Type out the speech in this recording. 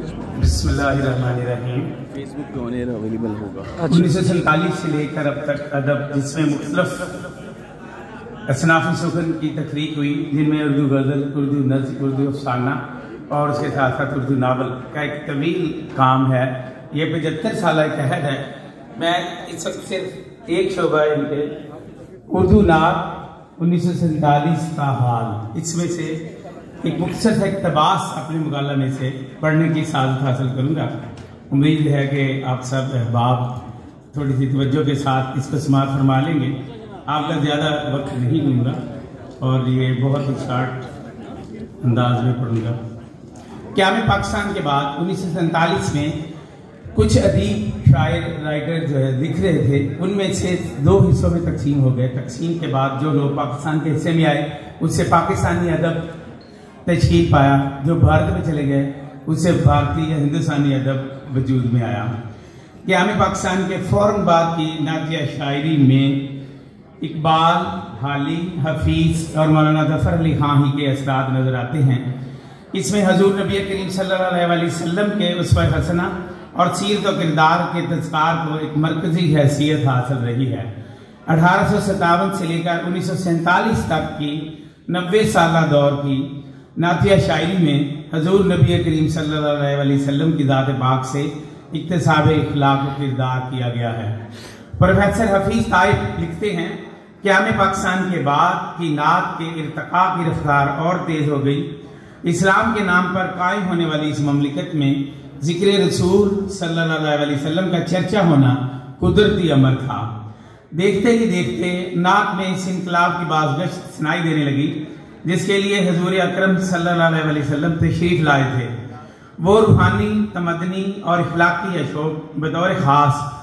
بسم اللہ الرحمن الرحیم۔ فیس بک پہ آن اویلیبل ہوگا۔ انیس سو سینتالیس سے لے کر اب تک ادب جس میں مختلف اصناف سخن کی تخلیق ہوئی جن میں اردو غزل اردو نظم اردو افسانہ اور اس کے ساتھ ساتھ اردو ناول کا ایک طویل کام ہے۔ یہ پچہتر سالہ ایک عہد ہے۔ میں اس وقت صرف ایک شعبہ ان کے اردو نعت انیس سو سینتالیس کا حال اس میں سے ایک مختصر سا اقتباس اپنے مقالہ میں سے پڑھنے کی سعادت حاصل کروں گا۔ امید ہے کہ آپ سب احباب تھوڑی سی توجہ کے ساتھ اس کو سماعت فرما لیں گے۔ آپ کا زیادہ وقت نہیں دوں گا اور یہ بہت ہی شارٹ انداز میں پڑھوں گا۔ قیام پاکستان کے بعد انیس سو سینتالیس میں کچھ ادیب شاعر، رائٹر جو ہے، لکھ رہے تھے، ان میں سے دو حصوں میں تقسیم ہو گئے۔ تقسیم کے بعد جو لوگ پاکستان کے حصے میں آئے، اس سے پاکستانی ادب تشکیل پایا، جو بھارت میں چلے گئے اس سے بھارتی یا ہندوستانی ادب وجود میں آیا۔ قیام پاکستان کے فوراً بعد کی نعتیہ شاعری میں اقبال، حالی، حفیظ اور مولانا ظفر علی خان ہی کے اثرات نظر آتے ہیں۔ اس میں حضور نبی کریم صلی اللہ علیہ وسلم کے عصف حسنہ اور سیرت و کردار کے تذکار کو ایک مرکزی حیثیت حاصل رہی ہے۔ اٹھارہ سو ستاون سے لے کر انیس سو سینتالیس تک کی نوے سالہ دور کی نعتیہ شاعری میں حضور نبی کریم صلی اللہ علیہ وسلم کی ذات پاک سے اقتصاب اخلاق و کردار کیا گیا ہے۔ پروفیسر حفیظ طائب لکھتے ہیں، قیام پاکستان کے بعد کی نعت کے ارتقاء کی رفتار اور تیز ہو گئی۔ اسلام کے نام پر قائم ہونے والی اس مملکت میں ذکر رسول صلی اللہ علیہ وسلم کا چرچا ہونا قدرتی عمل تھا۔ دیکھتے ہی دیکھتے نعت میں اس انقلاب کی باز گشت سنائی دینے لگی۔ جس کے لیے حضور اکرم صلی اللہ علیہ وسلم تشریف لائے تھے۔ وہ روحانی، تمدنی اور اخلاقی اشوق بطور خاص